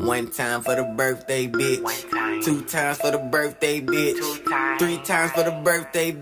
One time for the birthday bitch. Time. Two times for the birthday bitch. Two. Three times for the birthday bitch.